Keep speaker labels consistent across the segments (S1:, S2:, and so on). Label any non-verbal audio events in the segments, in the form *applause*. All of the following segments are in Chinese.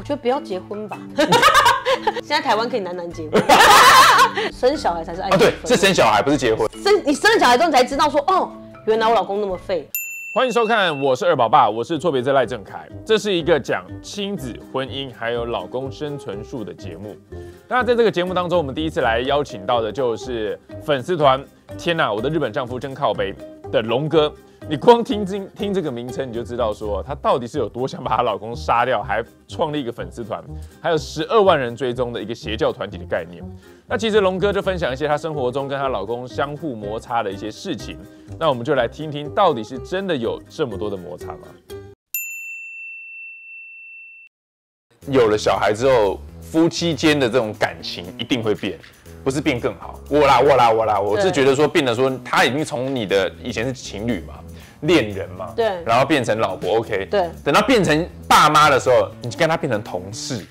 S1: 我觉得不要结婚吧。*laughs* 现在台湾可以男男结婚，*laughs* 生小孩才是爱情
S2: 啊，对，是生小孩不是结婚。
S1: 生你生了小孩之后你才知道说，哦，原来我老公那么废。
S3: 欢迎收看，我是二宝爸，我是错别字赖正凯。这是一个讲亲子、婚姻还有老公生存术的节目。那在这个节目当中，我们第一次来邀请到的就是粉丝团“天哪，我的日本丈夫真靠背”的龙哥。你光听听听这个名称，你就知道说她到底是有多想把她老公杀掉，还创立一个粉丝团，还有十二万人追踪的一个邪教团体的概念。那其实龙哥就分享一些她生活中跟她老公相互摩擦的一些事情。那我们就来听听，到底是真的有这么多的摩擦吗？
S2: 有了小孩之后，夫妻间的这种感情一定会变，不是变更好。我啦，我啦，我啦，我是
S1: 对
S2: 觉得说变得说，他已经从你的以前是情侣嘛，恋人嘛，
S1: 对
S2: 然后变成老婆，OK，
S1: 对
S2: 等到变成爸妈的时候，你就跟他变成同事。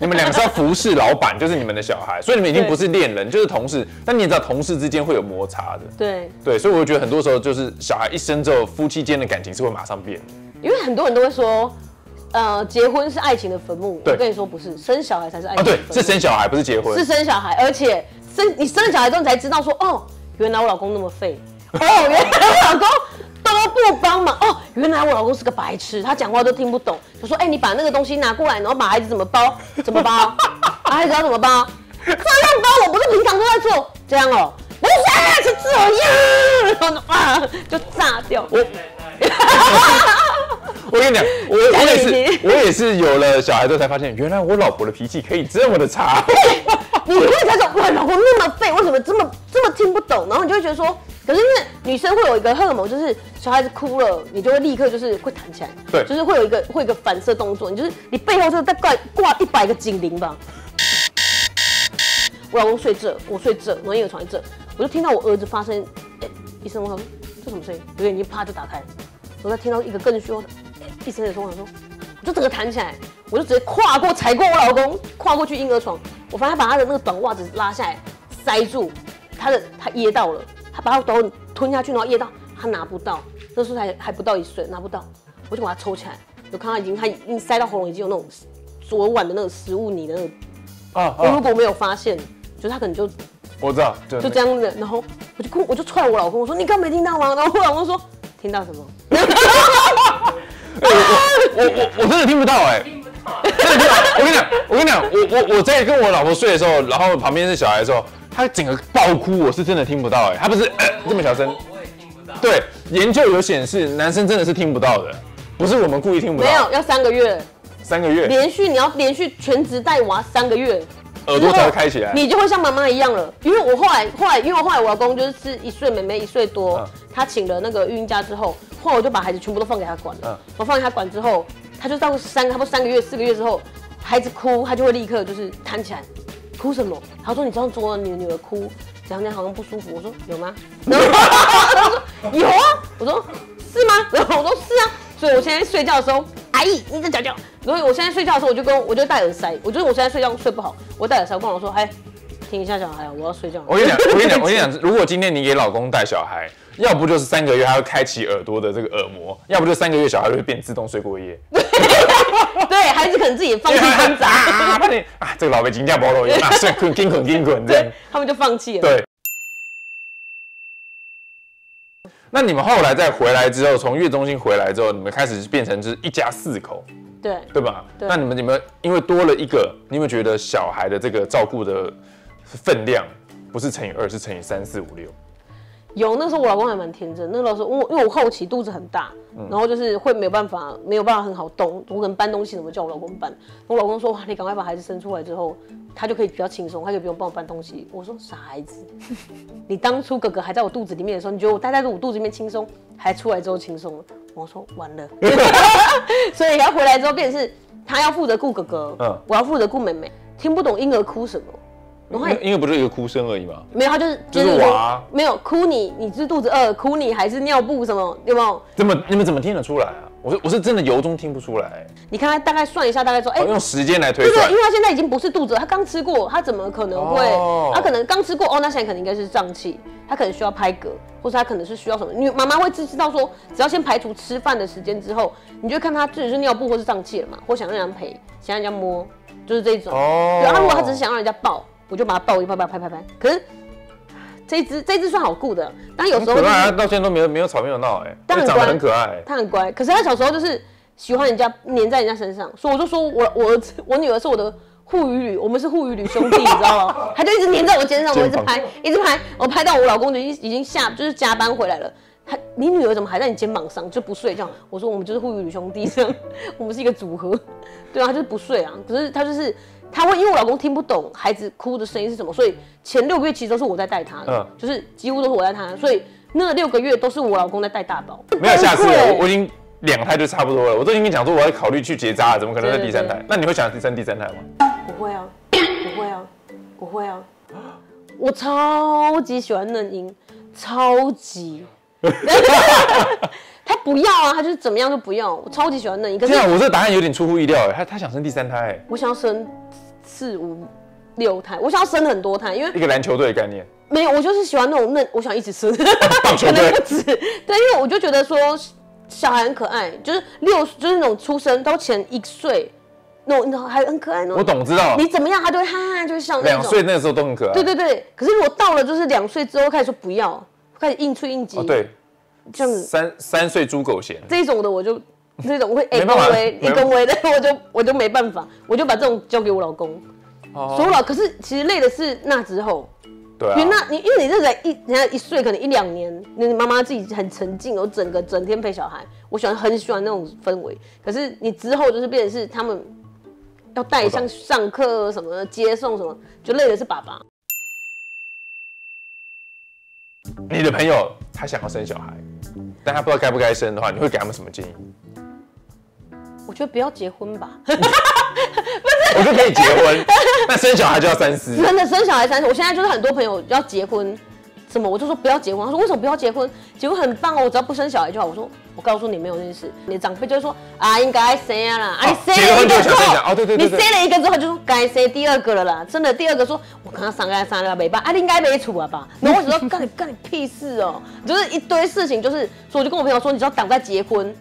S2: 你们两个是要服侍老板，就是你们的小孩，所以你们已经不是恋人，就是同事。但你也知道，同事之间会有摩擦的，
S1: 对，
S2: 对，所以我觉得很多时候就是小孩一生之后，夫妻间的感情是会马上变的。
S1: 因为很多人都会说，呃，结婚是爱情的坟墓。我跟你说不是，生小孩才是爱情的坟，墓。
S2: 是生小孩，不是结婚。
S1: 是生小孩，而且生你生了小孩之后，你才知道说，哦，原来我老公那么废，哦，原来我老公都不帮忙，哦，原来我老公是个白痴，他讲话都听不懂。他说，哎、你把那个东西拿过来，然后把孩子怎么包，怎么包，*laughs* 把孩子要怎么包，这样包我不是平常都在做，这样哦，不是是这样，然 *laughs* 后啊就炸掉。
S2: 我 *laughs* 我跟你讲，我我也是，我也是有了小孩之后才发现，原来我老婆的脾气可以这么的差。
S1: 你会才说，哇，老公那么废，为什么这么这么听不懂？然后你就会觉得说，可是因为女生会有一个荷尔蒙，就是小孩子哭了，你就会立刻就是会弹起来，
S2: 对。
S1: 就是会有一个会有一个反射动作，你就是你背后就是在挂挂一百个警铃吧。我老公睡这，我睡这，然后婴儿床在这，我就听到我儿子发生，哎、一声，我想说这什么声音？有点已经啪就打开，我再听到一个更凶的、哎一声的时候，我想说，我就整个弹起来，我就直接跨过踩过我老公，跨过去婴儿床，我发现他把他的那个短袜子拉下来塞住，他的他噎到了，他把我都吞下去，然后噎到，他拿不到，那时候才还不到一岁，拿不到，我就把它抽起来，就看他已经他已经塞到喉咙，已经有那种昨晚的那个食物泥的那个，
S2: 啊
S1: 我如果没有发现，就是他可能就
S2: 我知道，就
S1: 就这样的，然后我就哭，我就踹我老公，我说你刚没听到吗？然后我老公说听到什么？*laughs*
S2: 我我我真的听不到哎、真的听不到。我跟你讲，我跟你讲，我我我在跟我老婆睡的时候，然后旁边是小孩的时候，她整个爆哭，我是真的听不到哎、他不是、呃、这么小声。我也听不到对，研究有显示，男生真的是听不到的，不是我们故意听不到。
S1: 没有，要三个月，
S2: 三个月，
S1: 连续你要连续全职带娃三个月，
S2: 耳朵才会开起来。
S1: 你就会像妈妈一样了。因为我后来后来，因为我后来我老公就是是一岁，妹妹一岁多，
S2: 嗯
S1: 他请了那个育婴假之后，后来我就把孩子全部都放给他管了。
S2: 嗯
S1: 我放给他管之后，他就到三差不多三个月、四个月之后，孩子哭，他就会立刻就是弹起来，哭什么？他说你这样做你女儿哭，怎样怎样好像不舒服。我说有吗？*laughs* 然后他说有啊。我说是吗？*laughs* 然后我说是啊。所以我现在睡觉的时候，阿姨你在讲讲。所以我现在睡觉的时候，我就跟我就戴耳塞。我觉得我现在睡觉睡不好，我戴耳塞，我跟我说，哎，听一下小孩啊，我要睡觉。
S2: 我跟你讲，我跟你讲，我跟你讲，*laughs* 如果今天你给老公带小孩，要不就是三个月他会开启耳朵的这个耳膜，要不就三个月小孩会变自动睡过夜。*laughs*
S1: 对孩子可能自己也放弃挣扎，
S2: 啊，快点啊！这个老北京叫包肉啊，*laughs* 睡困，紧捆，紧捆这样
S1: 对。他们就放弃了。
S2: 对。那你们后来再回来之后，从月中心回来之后，你们开始变成就是一家四口，
S1: 对
S2: 对吧？
S1: 对
S2: 那你们你们因为多了一个，你有没有觉得小孩的这个照顾的分量不是乘以二，是乘以三四五六？
S1: 有那时候我老公还蛮天真，那时候因为因为我后期肚子很大，然后就是会没有办法没有办法很好动，我可能搬东西怎么叫我老公搬，我老公说哇你赶快把孩子生出来之后，他就可以比较轻松，他就不用帮我搬东西。我说傻孩子，*laughs* 你当初哥哥还在我肚子里面的时候，你觉得我待在我肚子里面轻松，还出来之后轻松了？我说完了，*laughs* 所以他回来之后变成是他要负责顾哥哥，
S2: 嗯
S1: 我要负责顾妹妹，听不懂婴儿哭什么。然后
S2: 因为不是一个哭声而已嘛，
S1: 没有，他就是
S2: 就是
S1: 说
S2: 娃
S1: 没有哭你，你是肚子饿，哭你还是尿布什么，有没有？
S2: 怎么你们怎么听得出来啊？我是我是真的由衷听不出来，
S1: 你看他大概算一下，大概说，哎、
S2: 哦用时间来推
S1: 对因。为他现在已经不是肚子了，他刚吃过，他怎么可能会？
S2: 哦
S1: 他可能刚吃过，哦，那现在可能应该是胀气，他可能需要拍嗝，或者他可能是需要什么？你妈妈会知知道说，只要先排除吃饭的时间之后，你就看他自己是尿布或是胀气了嘛，或想让人家陪，想让人家摸，就是这种。
S2: 哦
S1: 对，他如果他只是想让人家抱，我就把它抱一抱，抱拍拍拍。可是这一只这一只算好顾的，但有时候、就是
S2: 可爱，他到现在都没有没有吵没有闹，哎，
S1: 但很
S2: 长得
S1: 乖
S2: 很可爱。
S1: 它很乖，可是它小时候就是喜欢人家黏在人家身上，所以我就说我我儿子我女儿是我的护鱼旅，我们是护鱼旅兄弟，*laughs* 你知道吗？他就一直黏在我肩上，我一直拍，一直拍，我拍到我老公就已经已经下就是加班回来了。他，你女儿怎么还在你肩膀上就不睡这样？我说我们就是护鱼旅兄弟，这样我们是一个组合。对啊，他就是不睡啊。可是他就是他会，因为我老公听不懂孩子哭的声音是什么，所以前六个月其实都是我在带他的，
S2: 嗯
S1: 就是几乎都是我带他，所以那六个月都是我老公在带大宝。
S2: 没有下次了，我我已经两胎就差不多了，我都已经跟你讲说我要考虑去结扎了，怎么可能在第三胎
S1: 对？
S2: 那你会想生第三胎吗？
S1: 不会啊，不会啊，不会啊，我超级喜欢嫩婴，超级。*laughs* 他不要啊，他就是怎么样都不要。我超级喜欢嫩婴，可是
S2: 这样我这个答案有点出乎意料，哎，他他想生第三胎，哎
S1: 我想要生四五六胎，我想要生很多胎，因为
S2: 一个篮球队的概念，
S1: 没有，我就是喜欢那种嫩，我想一直生，
S2: 棒球 *laughs*
S1: 可能
S2: 队
S1: 不止。对，因为我就觉得说小孩很可爱，就是六就是那种出生到前一岁，那种你知道还很可爱那种。
S2: 我懂知道
S1: 你，怎么样，他就会哈哈，就会像那种。
S2: 两岁那个时候都很可爱。
S1: 对对对，可是如果到了就是两岁之后开始说不要，开始硬吹硬挤，
S2: 哦，对，
S1: 这样子
S2: 三三岁猪狗嫌，
S1: 这种的我就这种会 A
S2: 没办法
S1: 恭维
S2: 没
S1: A 恭维的，*laughs* 我就我就没办法，我就把这种交给我老公。
S2: 哦
S1: 所以我老可是其实累的是那之后，
S2: 对
S1: 因为那
S2: 啊，
S1: 你因为你这个一人家一岁可能一两年，你妈妈自己很沉浸，我整个整天陪小孩，我喜欢很喜欢那种氛围。可是你之后就是变成是他们要带
S2: 我懂
S1: 像上课什么接送什么，就累的是爸爸。
S2: 你的朋友他想要生小孩，但他不知道该不该生的话，你会给他们什么建议？
S1: 我觉得不要结婚吧，*laughs* 不是
S2: 我就可以结婚，那生小孩就要三思。
S1: 真的生小孩三思，我现在就是很多朋友要结婚，什么我就说不要结婚，他说为什么不要结婚？结婚很棒哦，我只要不生小孩就好。我说我告诉你没有这件事，你的长辈就会说啊应该生啊啦，啊
S2: 哦
S1: 你生了一个之后，
S2: 哦对对对对
S1: 你生了一个之后就说该生第二个了啦，真的第二个说我看他三个三个没办，啊你应该没处了吧？然后我只说干你干你屁事哦，就是一堆事情，就是所以我就跟我朋友说，你只要挡在结婚。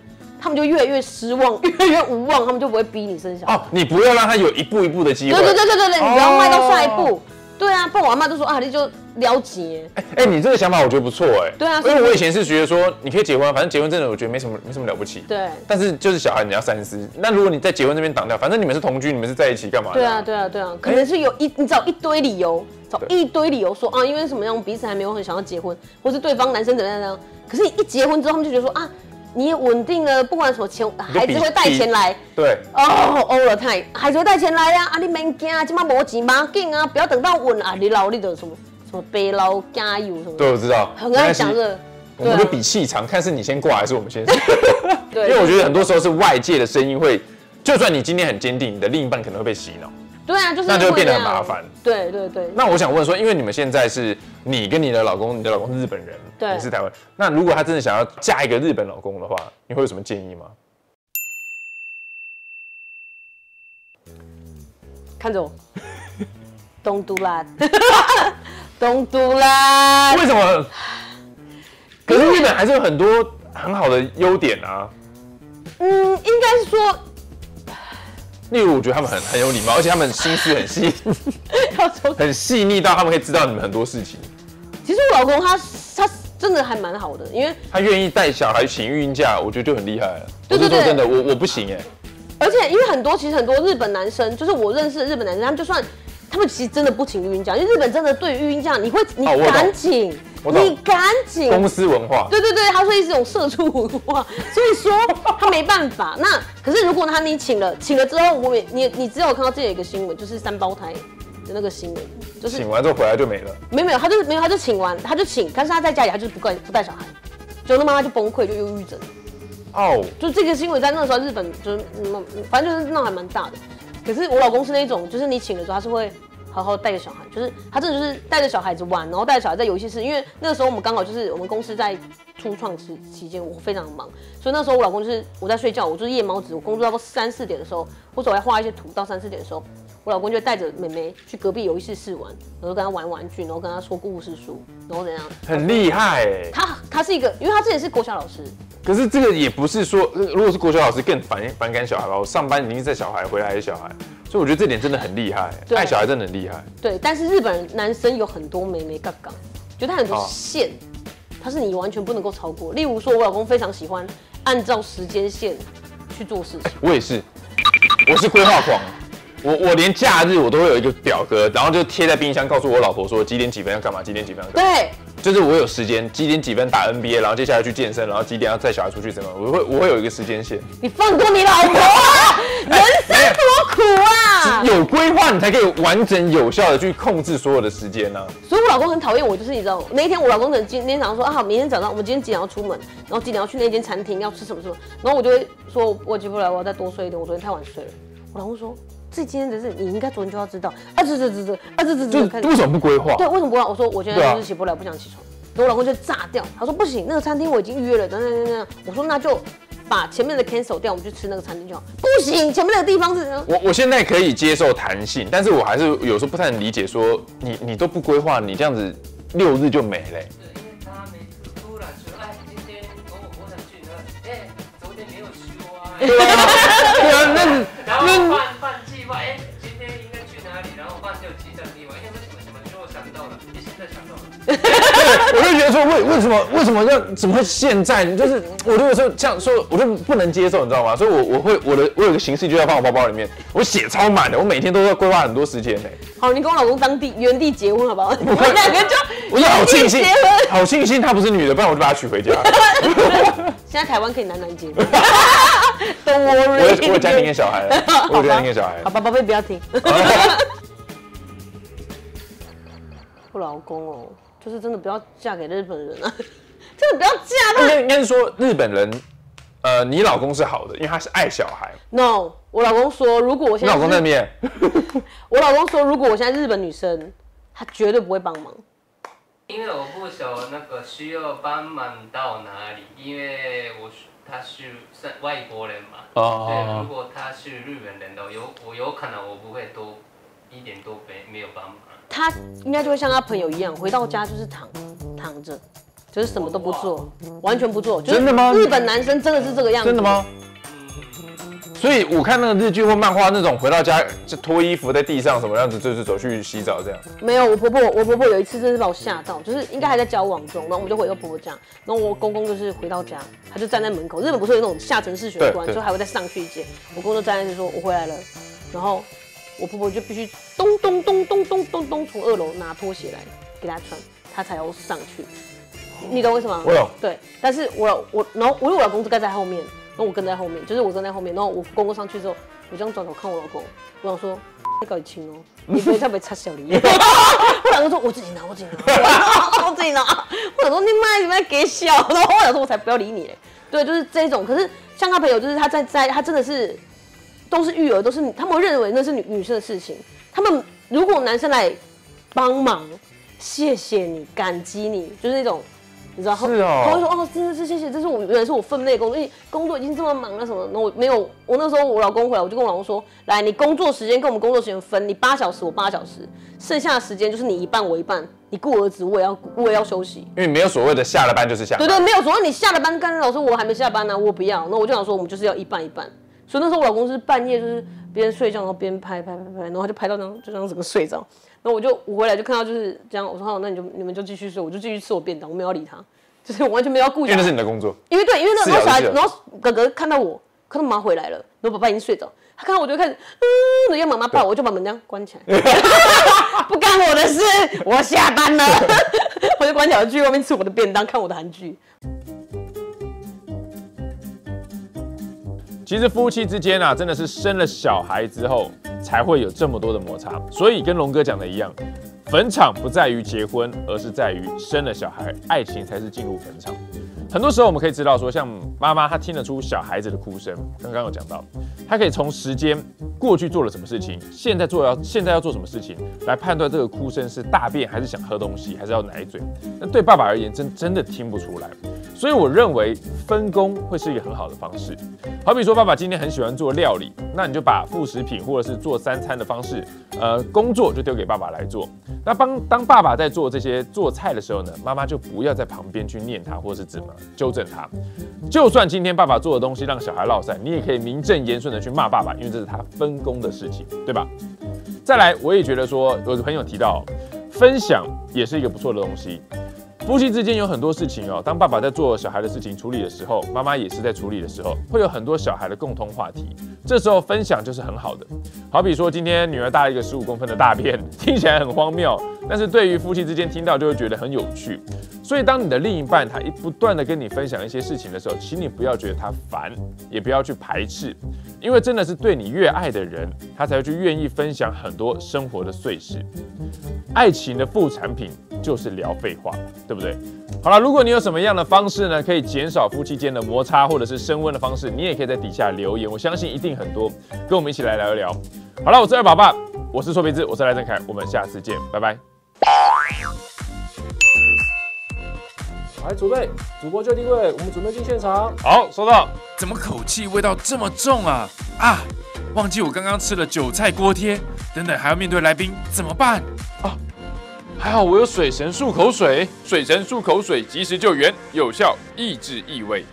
S1: 他们就越来越失望，越来越无望，他们就不会逼你生小孩。
S2: 哦，你不要让他有一步一步的机会。
S1: 对对对对对对，你不要迈到下一步。
S2: 哦
S1: 对啊，不然我阿妈就说啊，你就了解。
S2: 哎、哎你这个想法我觉得不错哎。
S1: 对啊所以
S2: 因为我以前是觉得说你可以结婚啊，反正结婚真的我觉得没什么没什么了不起。
S1: 对
S2: 但是就是小孩你要三思。那如果你在结婚这边挡掉，反正你们是同居，你们是在一起干嘛？
S1: 对啊，对啊，对啊，可能是有一你找一堆理由，找一堆理由说啊，因为什么样彼此还没有很想要结婚，或是对方男生怎么样怎么样。可是，一结婚之后，他们就觉得说啊，你也稳定了，不管什么钱，孩子会带钱来。
S2: 对，
S1: 哦，all the time，孩子会带钱来呀、啊，你免惊，今麦无钱马紧啊，不要等到稳啊，你老你的什么什么背劳加油什么的，
S2: 对，我知道。
S1: 很爱讲这
S2: 我们就比气场，看是你先挂还是我们先。*laughs* 因
S1: 对，
S2: 为我觉得很多时候是外界的声音会，就算你今天很坚定，你的另一半可能会被洗脑。
S1: 对啊，就是
S2: 那就会变得很麻烦。
S1: 对对对，
S2: 那我想问说，因为你们现在是你跟你的老公，你的老公是日本人，
S1: 对
S2: 你是台湾。那如果他真的想要嫁一个日本老公的话，你会有什么建议吗？
S1: 看着我，*laughs* Don't do that，Don't do that。
S2: 为什么？*sighs* 可是日本还是有很多很好的优点啊，
S1: 嗯，应该是说
S2: 例如我觉得他们很很有礼貌，而且他们心思很细，*laughs* 很细腻到他们可以知道你们很多事情。
S1: 其实我老公他他真的还蛮好的，因为
S2: 他愿意带小孩请育婴假，我觉得就很厉害了。我
S1: 对对对
S2: 真的，我我不行哎。
S1: 而且因为很多其实很多日本男生，就是我认识的日本男生，他们就算他们其实真的不请育婴假，因为日本真的对于育婴假，你会你
S2: 哦我懂
S1: 敢请，
S2: 我懂
S1: 你敢请，
S2: 公司文化，
S1: 对对对，它是一种社畜文化，所以说他没办法。*laughs* 那可是如果他你请了，请了之后，我也你你只有看到这里有一个新闻，就是三胞胎的那个新闻，就是
S2: 请完之后回来就没了。
S1: 没有没有，他就没有他就请完，他就请，但是他在家里他就是不带不带小孩，就那妈妈就崩溃，就忧郁症。
S2: 哦，
S1: 就这个新闻在那时候日本就是嗯，反正就是闹还蛮大的。可是我老公是那种，就是你请了之后，他是会好好带着小孩，就是他真的就是带着小孩子玩，然后带着小孩在游戏室，因为那个时候我们刚好就是我们公司在初创期期间，我非常忙，所以那时候我老公就是我在睡觉，我就是夜猫子，我工作到三四点的时候，或者我在画一些图到三四点的时候，我老公就带着妹妹去隔壁游戏室试玩，然后跟她玩玩具，然后跟她说故事书，然后怎样？
S2: 很厉害哎。
S1: 他他是一个，因为他之前是国小老师，
S2: 可是这个也不是说，呃如果是国小老师更反反感小孩吧，我上班已经是在小孩，回来还是小孩，所以我觉得这点真的很厉害，
S1: 对
S2: 爱小孩真的很厉害。
S1: 对，但是日本人男生有很多妹妹杠杠，就他很多
S2: 哦
S1: 线，他是你完全不能够超过。例如说，我老公非常喜欢按照时间线去做事情，
S2: 我也是，我是规划狂。我我连假日我都会有一个表格，然后就贴在冰箱，告诉我老婆说几点几分要干嘛，几点几分要干嘛。
S1: 对，
S2: 就是我有时间，几点几分打 NBA，然后接下来去健身，然后几点要带小孩出去怎么，我会我会有一个时间线。
S1: 你放过你老婆啊，*laughs* 人生多苦啊！
S2: 有规划，你才可以完整有效的去控制所有的时间呢、
S1: 所以我老公很讨厌我，就是你知道，那一天我老公可能今天早上说啊，好，明天早上我们今天几点要出门，然后几点要去那间餐厅要吃什么什么，然后我就会说我起不来，我要再多睡一点，我昨天太晚睡了。我老公说，这今天的事你应该昨天就要知道，啊这这这这，啊这这这，
S2: 为什么不规划？
S1: 对，为什么不让？我说我现
S2: 对啊
S1: 在就是起不来，不想起床。然后我老公就炸掉，他说不行，那个餐厅我已经预约了，等等等等。我说那就把前面的 cancel 掉，我们去吃那个餐厅就好。不行，前面那个地方是
S2: 我我现在可以接受弹性，但是我还是有时候不太能理解说你你都不规划，你这样子六日就没了、
S4: 对，因为他每次突然说，哎，今天我我想去哪里？哎，昨天没有休啊。
S2: 对啊，对啊，那
S4: 然
S2: 说为为什么为什么要怎么会现在？就是我就有时候这样说，我就不能接受，你知道吗？所以我我会我的我有个形式就要放我包包里面，我写超满的，我每天都要规划很多时间呢、*laughs*
S1: 好，你跟我老公当地原地结婚好不好？我们两个就
S2: 我就好庆幸好庆幸她不是女的，不然我就把她娶回家。*laughs*
S1: 现在台湾可以男男结婚。Don't *laughs*
S2: 我
S1: worry，
S2: 有我有家庭跟小孩了，我有家庭跟小孩
S1: 好。吧，宝贝不要听。我老公哦，就是真的不要嫁给日本人啊，*laughs* 真的不要嫁
S2: 应该应该是说日本人，呃，你老公是好的，因为他是爱小孩。
S1: No，我老公说，如果我
S2: 你
S1: 现在是
S2: 老公在那边，*laughs*
S1: 我老公说，如果我现在日本女生，他绝对不会帮忙。
S4: 因为我不晓得那个需要帮忙到哪里，因为我是他是是外国人嘛。
S2: 哦
S4: 对，如果他是日本人的，有我有可能我不会多一点都没没有帮忙。
S1: 他应该就会像他朋友一样，回到家就是躺躺着，就是什么都不做，完全不做。就是
S2: 真的吗
S1: 日本男生真的是这个样子。
S2: 真的？吗？所以我看那个日剧或漫画那种回到家就脱衣服在地上什么样子，就是走去洗澡这样。
S1: 没有，我婆婆，我婆婆有一次真是把我吓到，就是应该还在交往中，然后我们就回到婆婆家，然后我公公就是回到家，他就站在门口。日本不是有那种下沉式玄关，就还会再上去一阶。我公公就站在那说：“我回来了。”然后我婆婆就必须咚咚咚咚咚咚咚从二楼拿拖鞋来给她穿，她才要上去。你懂为什么吗？
S2: 我懂
S1: 对，但是我老我然后我因为我老公就跟在后面，然后我跟在后面，就是我跟在后面，然后我公公上去之后，我这样转头看我老公，我想说你搞清哦，你不会特别插小梨。*laughs* 我老公说我自己拿，我自己拿，我自己拿。*laughs* 我想说你妈你妈给小，然后我想说我才不要理你嘞。对，就是这种。可是像他朋友，就是他在在他真的是都是育儿，都是他们认为那是女女生的事情。他们如果男生来帮忙，谢谢你，感激你，就是那种。你知道，
S2: 是哦
S1: 他会说哦，真的是谢谢，这是我原来是我分内的工作，因为工作已经这么忙了什么，那我没有，我那时候我老公回来，我就跟我老公说，来，你工作时间跟我们工作时间分，你八小时我八小时，剩下的时间就是你一半我一半，你顾儿子我也要我也要休息，
S2: 因为没有所谓的下了班就是下班
S1: 对。对，没有所谓你下了班干老师我还没下班呢、我不要。那我就想说我们就是要一半一半。所以那时候我老公是半夜就是边睡觉然后边拍拍拍拍，然后他就拍到这样就这样整个睡着。然后我就我回来就看到就是这样，我说好，那你就你们就继续睡，我就继续吃我便当，我没有理他，*laughs* 就是我完全没有要顾
S2: 因为那是你的工作，
S1: 因为对，因为那
S2: 是啊是，啊
S1: 个小孩然后哥哥看到我，看到妈回来了，然后爸爸已经睡着，他看到我就开始，嗯，要妈妈抱，我就把门这样关起来，*laughs* 不干我的事，我下班了，*laughs* 我就关起来去外面吃我的便当，看我的韩剧。
S3: 其实夫妻之间啊，真的是生了小孩之后才会有这么多的摩擦。所以跟龙哥讲的一样，坟场不在于结婚，而是在于生了小孩，爱情才是进入坟场。
S2: 很多时候我们可以知道说，像妈妈她听得出小孩子的哭声，刚刚有讲到，她可以从时间过去做了什么事情，现在做要现在要做什么事情，来判断这个哭声是大便还是想喝东西，还是要奶嘴。那对爸爸而言，真真的听不出来。所以我认为分工会是一个很好的方式。好比说，爸爸今天很喜欢做料理，那你就把副食品或者是做三餐的方式，呃，工作就丢给爸爸来做。那帮当爸爸在做这些做菜的时候呢，妈妈就不要在旁边去念他或是怎么纠正他。就算今天爸爸做的东西让小孩落塞，你也可以名正言顺的去骂爸爸，因为这是他分工的事情，对吧？再来，我也觉得说，有的朋友提到，分享也是一个不错的东西。夫妻之间有很多事情哦，当爸爸在做小孩的事情处理的时候，妈妈也是在处理的时候，会有很多小孩的共通话题。这时候分享就是很好的。好比说，今天女儿大了一个十五公分的大便，*laughs* 听起来很荒谬，但是对于夫妻之间听到就会觉得很有趣。所以，当你的另一半他一不断的跟你分享一些事情的时候，请你不要觉得他烦，也不要去排斥，因为真的是对你越爱的人，他才会去愿意分享很多生活的碎事。爱情的副产品就是聊废话，对不对？好了，如果你有什么样的方式呢，可以减少夫妻间的摩擦或者是升温的方式，你也可以在底下留言，我相信一定很多，跟我们一起来聊一聊。好了，我是二宝爸，我是错别字，我是赖正凯，我们下次见，拜拜。
S5: 来，准备，主播就定位，我们准备进现场。
S2: 好，收到。
S6: 怎么口气味道这么重啊？啊，忘记我刚刚吃了韭菜锅贴，等等还要面对来宾，怎么办啊？
S2: 还好我有水神漱口水，水神漱口水及时救援，有效抑制异味。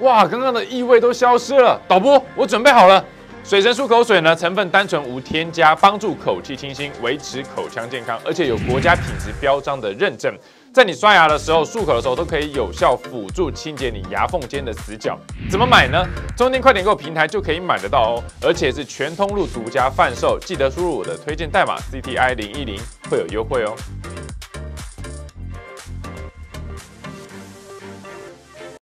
S2: 哇，刚刚的异味都消失了。导播，我准备好了。水神漱口水呢，成分单纯无添加，帮助口气清新，维持口腔健康，而且有国家品质标章的认证。在你刷牙的时候、漱口的时候，都可以有效辅助清洁你牙缝间的死角。怎么买呢？中天快点购平台就可以买得到哦，而且是全通路独家贩售。记得输入我的推荐代码 CTI 零一零，会有优惠哦。